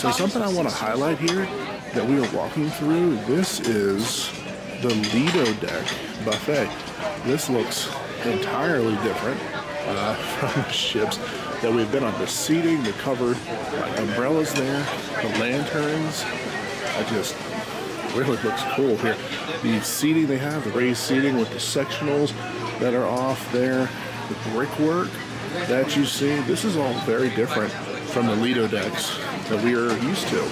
So something I want to highlight here that we are walking through, this is the Lido deck buffet. This looks entirely different uh, from the ships that we've been on. The seating, the covered umbrellas there, the lanterns. I just really looks cool here. The seating they have, the raised seating with the sectionals that are off there, the brickwork that you see. This is all very different from the Lido decks that we are used to.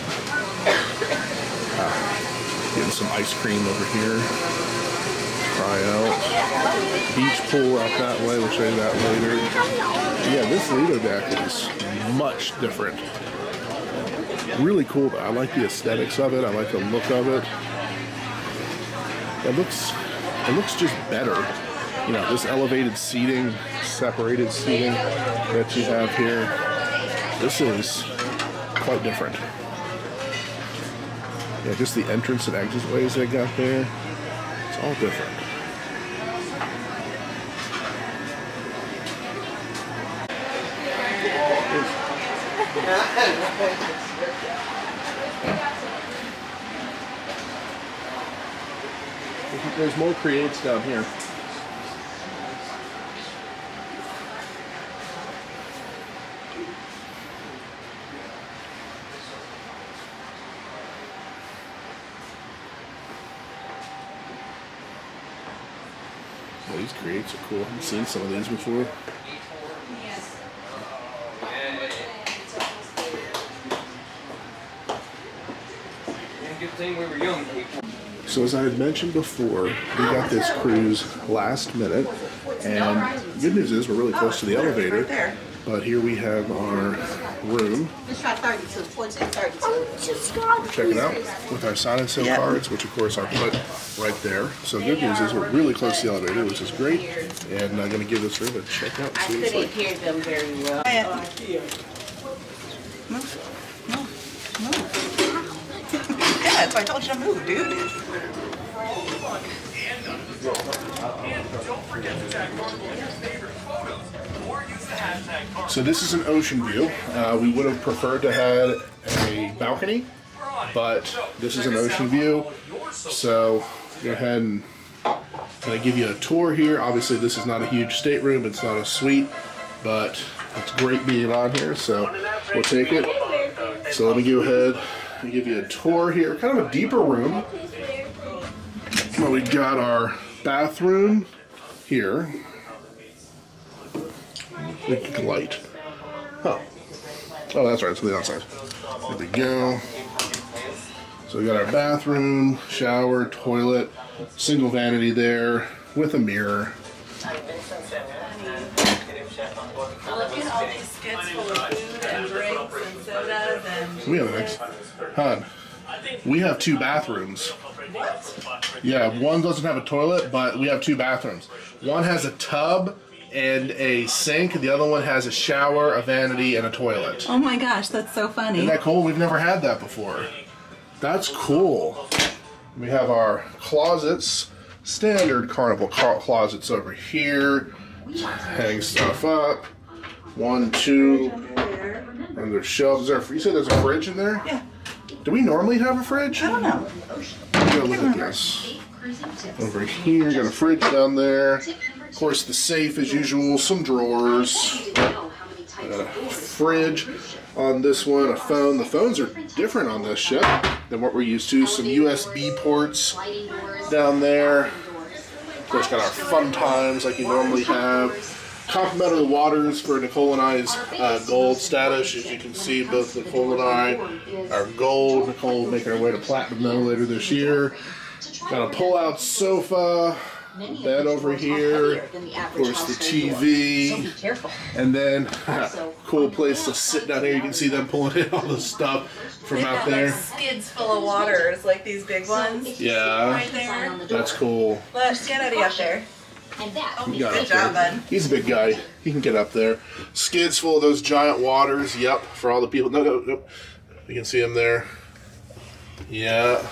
Uh, getting some ice cream over here. Try out. Beach pool out that way. We'll show you that later. Yeah, this Lido deck is much different. Really cool. I like the aesthetics of it. I like the look of it. It looks, it looks just better. You know, this elevated seating, separated seating that you have here. This is quite different. Yeah, just the entrance and exit ways they got there. It's all different. There's more creates down here. Yeah, these creates are cool. I've seen some of these before. So as I had mentioned before, we got this cruise last minute, and good news is we're really close to the elevator. But here we have our room. Let's try 32, 14, 32. Check it out with our sign and sail Yeah. cards, which of course are put right there. So good news is we're really close to the elevator, which is great. And I'm going to give this room a check out and I see what it's couldn't like. hear them very well. Yeah, oh, that's why I told you to move, dude. So this is an ocean view. Uh, we would have preferred to have a balcony, but this is an ocean view. So go ahead and kind of give you a tour here. Obviously, this is not a huge stateroom. It's not a suite, but it's great being on here. So we'll take it. So let me go ahead and give you a tour here. Kind of a deeper room. Well, we got our bathroom here. Light. Oh. Oh, that's right. It's the outside. There we go. So we got our bathroom, shower, toilet, single vanity there with a mirror. Look at all these skids full of food and drinks and sodas and. We have a nice. Hon, we have two bathrooms. What? Yeah, one doesn't have a toilet, but we have two bathrooms. One has a tub and a sink. The other one has a shower, a vanity, and a toilet. Oh my gosh, that's so funny. Isn't that cool? We've never had that before. That's cool. We have our closets, standard carnival ca- closets over here. Hang stuff up. One, two, and there's shelves there. You said there's a fridge in there? Yeah. Do we normally have a fridge? I don't know. Go look at this. Over here, got a fridge down there. Course, the safe as usual, some drawers. A fridge on this one, a phone. The phones are different on this ship than what we're used to. Some USB ports down there. Of course, got our fun times like you normally have. Complimentary waters for Nicole and I's uh, gold status. As you can see, both Nicole and I are gold. Nicole making her way to platinum though later this year. Got a pull-out sofa, bed over here, of course the TV, Careful. and then um, cool place to sit down here. You can see them pulling in all the stuff from They've out got there. like skids full of waters, like these big ones. Yeah, Right there. that's cool. Let's get Eddie up there. And that. He got Good job, there. bud. He's a big guy. He can get up there. Skids full of those giant waters. Yep, for all the people. No, no, no. You can see him there. Yeah.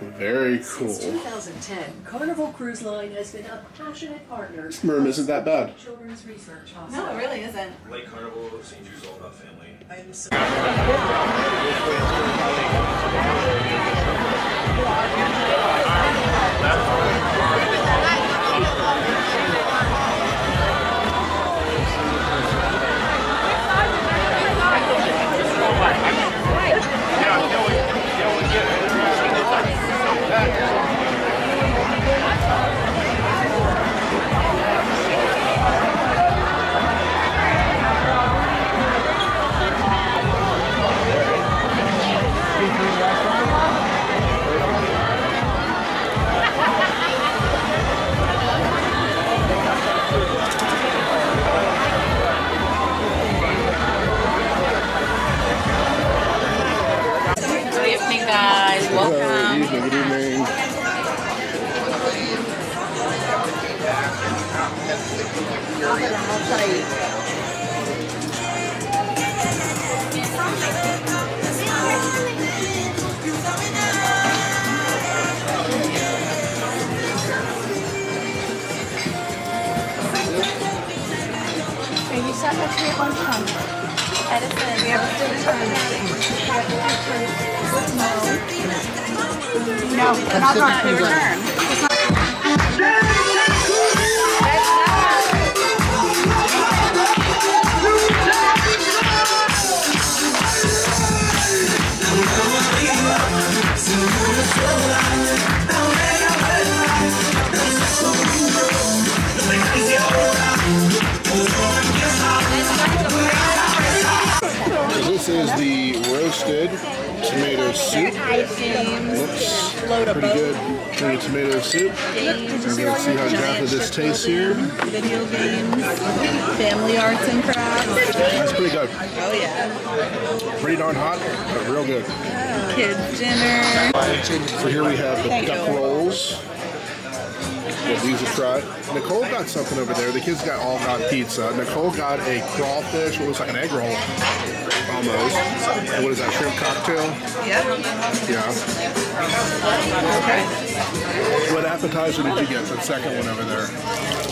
Very cool. Since 2010, Carnival Cruise Line has been a passionate partner. Room isn't that bad. Children's Research Hospital. No, it really isn't. Lake Carnival, St. Jude's all about family. Good Good evening. Next week lunchtime. Edison, we have do No, not Not your turn. This is the roasted tomato soup. Looks pretty good. For the tomato soup. We're gonna see how exactly this tastes here. Video games, family arts and crafts. That's pretty good. Oh yeah. Pretty darn hot, but real good. Kids dinner. So here we have the duck rolls. These a try. Nicole got something over there. The kids got all got pizza. Nicole got a crawfish, what looks like an egg roll, almost. And what is that, shrimp cocktail? Yep. Yeah. Okay. What appetizer did you get? The second one over there.